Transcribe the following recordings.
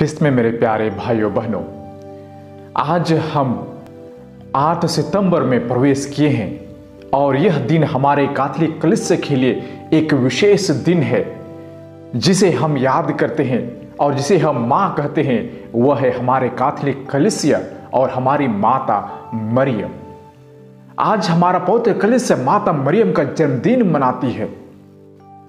ख्रिस्त में मेरे प्यारे भाइयों, बहनों, आज हम 8 सितंबर में प्रवेश किए हैं और यह दिन हमारे कैथोलिक कलिस्य के लिए एक विशेष दिन है, जिसे हम याद करते हैं और जिसे हम माँ कहते हैं। वह है हमारे कैथोलिक कलिस्य और हमारी माता मरियम। आज हमारा पवित्र कलिस्य माता मरियम का जन्मदिन मनाती है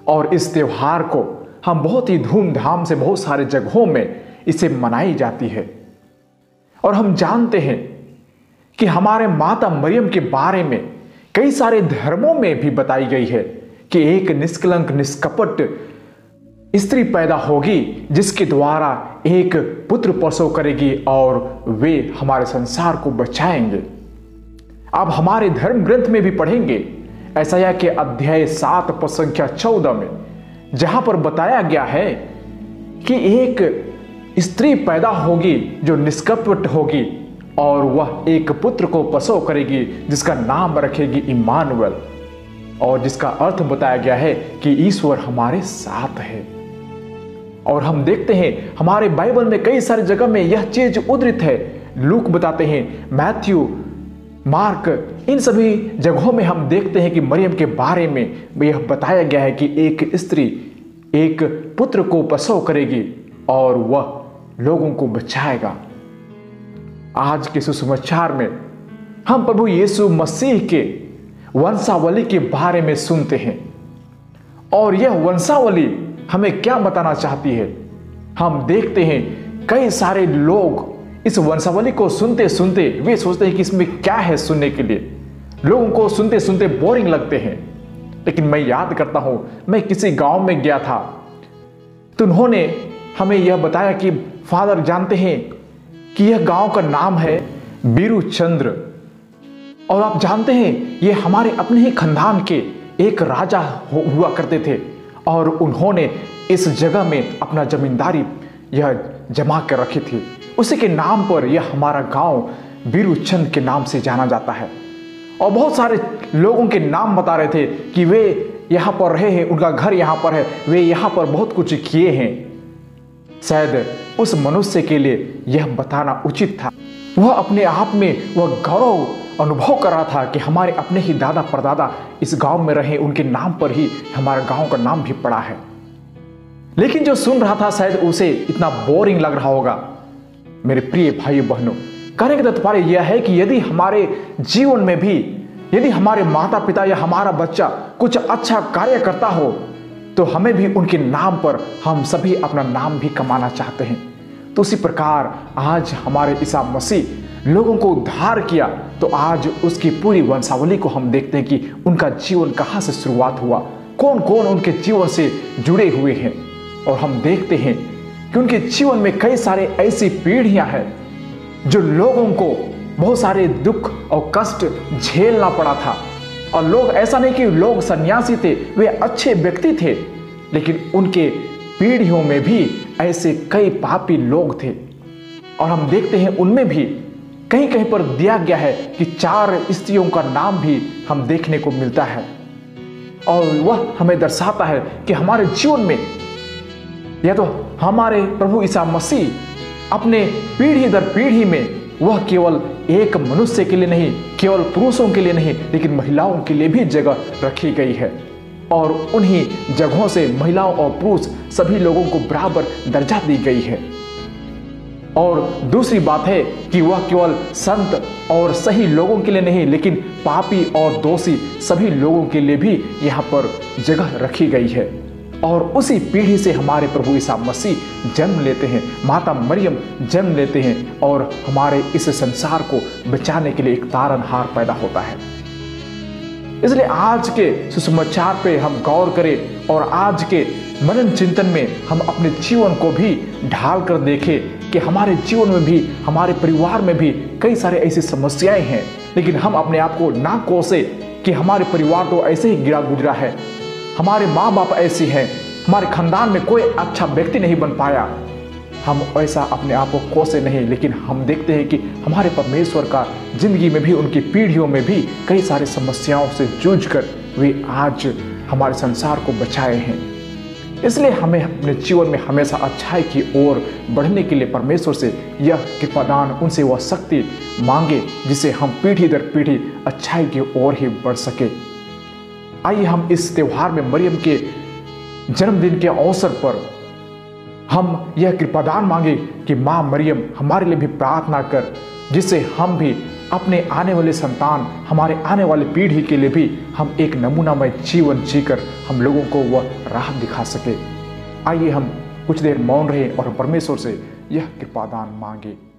और इस त्योहार को हम बहुत ही धूमधाम से बहुत सारे जगहों में इसे मनाई जाती है। और हम जानते हैं कि हमारे माता मरियम के बारे में कई सारे धर्मों में भी बताई गई है कि एक निष्कलंक, निष्कपट स्त्री पैदा होगी, जिसके द्वारा एक पुत्र प्रसव करेगी और वे हमारे संसार को बचाएँगे। अब हमारे धर्म ग्रंथ में भी पढ़ेंगे ऐसा के अध्याय सात पद संख्या चौदह में, जहाँ पर बताया गया है कि एक स्त्री पैदा होगी जो निष्कपट होगी और वह एक पुत्र को प्रसव करेगी, जिसका नाम रखेगी इमानुअल और जिसका अर्थ बताया गया है कि ईश्वर हमारे साथ है। और हम देखते हैं, हमारे बाइबल में कई सारी जगह में यह चीज़ उद्धृत है। लूक बताते हैं, मैथ्यू, मार्क, इन सभी जगहों में हम देखते हैं कि मरियम के बारे में यह बताया गया है कि एक स्त्री एक पुत्र को प्रसव करेगी और वह लोगों को बचाएगा। आज के सुसमाचार में हम प्रभु यीशु मसीह के वंशावली के बारे में सुनते हैं। और यह वंशावली हमें क्या बताना चाहती है? हम देखते हैं कई सारे लोग इस वंशावली को सुनते सुनते वे सोचते हैं कि इसमें क्या है सुनने के लिए। लोगों को सुनते सुनते बोरिंग लगते हैं। लेकिन मैं याद करता हूँ, मैं किसी गाँव में गया था। तो उन्होंने हमें यह बताया कि फादर जानते हैं कि यह गाँव का नाम है बीरू चंद्र और आप जानते हैं, ये हमारे अपने ही खानदान के एक राजा हुआ करते थे। और उन्होंने इस जगह में अपना जमींदारी यह जमा कर रखी थी। उसी के नाम पर यह हमारा गाँव बीरू चंद के नाम से जाना जाता है। और बहुत सारे लोगों के नाम बता रहे थे कि वे यहाँ पर रहे हैं, उनका घर यहाँ पर है, वे यहाँ पर बहुत कुछ किए हैं। शायद उस मनुष्य के लिए यह बताना उचित था। वह अपने आप में वह गौरव अनुभव कर रहा था कि हमारे अपने ही दादा परदादा इस गाँव में रहे, उनके नाम पर ही हमारे गाँव का नाम भी पड़ा है। लेकिन जो सुन रहा था, शायद उसे इतना बोरिंग लग रहा होगा। मेरे प्रिय भाई बहनों कहने का तात्पर्य यह है कि यदि हमारे जीवन में भी, यदि हमारे माता पिता या हमारा बच्चा कुछ अच्छा कार्य करता हो तो हमें भी उनके नाम पर हम सभी अपना नाम भी कमाना चाहते हैं। तो उसी प्रकार आज हमारे ईसा मसीह लोगों को उद्धार किया तो आज उसकी पूरी वंशावली को हम देखते हैं कि उनका जीवन कहाँ से शुरुआत हुआ कौन कौन उनके जीवन से जुड़े हुए हैं। और हम देखते हैं कि उनके जीवन में कई सारे ऐसी पीढ़ियाँ हैं जो लोगों को बहुत सारे दुख और कष्ट झेलना पड़ा था। और लोग, ऐसा नहीं कि लोग सन्यासी थे, वे अच्छे व्यक्ति थे, लेकिन उनके पीढ़ियों में भी ऐसे कई पापी लोग थे। और हम देखते हैं उनमें भी कहीं कहीं पर दिया गया है कि चार स्त्रियों का नाम भी हम देखने को मिलता है। और वह हमें दर्शाता है कि हमारे जीवन में या तो हमारे प्रभु ईसा मसीह अपने पीढ़ी दर पीढ़ी में वह केवल एक मनुष्य के लिए नहीं, केवल पुरुषों के लिए नहीं, लेकिन महिलाओं के लिए भी जगह रखी गई है। और उन्हीं जगहों से महिलाओं और पुरुष सभी लोगों को बराबर दर्जा दी गई है। और दूसरी बात है कि वह केवल संत और सही लोगों के लिए नहीं, लेकिन पापी और दोषी सभी लोगों के लिए भी यहाँ पर जगह रखी गई है। और उसी पीढ़ी से हमारे प्रभु ईसा मसीह जन्म लेते हैं, माता मरियम जन्म लेते हैं और हमारे इस संसार को बचाने के लिए एक तारनहार पैदा होता है। इसलिए आज के सुसमाचार पे हम गौर करें और आज के मनन चिंतन में हम अपने जीवन को भी ढाल कर देखें कि हमारे जीवन में भी, हमारे परिवार में भी कई सारे ऐसी समस्याएँ हैं। लेकिन हम अपने आप को ना कोसे कि हमारे परिवार तो ऐसे ही गिरा गुजरा है। हमारे माँ बाप ऐसी हैं। हमारे खानदान में कोई अच्छा व्यक्ति नहीं बन पाया। हम ऐसा अपने आप को कोसे नहीं, लेकिन हम देखते हैं कि हमारे परमेश्वर का ज़िंदगी में भी, उनकी पीढ़ियों में भी कई सारी समस्याओं से जूझ कर वे आज हमारे संसार को बचाए हैं। इसलिए हमें अपने जीवन में हमेशा अच्छाई की ओर बढ़ने के लिए परमेश्वर से यह कृपादान उनसे वह शक्ति मांगे जिसे हम पीढ़ी दर पीढ़ी अच्छाई की ओर ही बढ़ सके। आइए हम इस त्यौहार में मरियम के जन्मदिन के अवसर पर हम यह कृपादान मांगे कि माँ मरियम हमारे लिए भी प्रार्थना कर, जिससे हम भी अपने आने वाले संतान, हमारे आने वाले पीढ़ी के लिए भी हम एक नमूनामय जीवन जीकर हम लोगों को वह राह दिखा सके। आइए हम कुछ देर मौन रहे और परमेश्वर से यह कृपादान मांगे।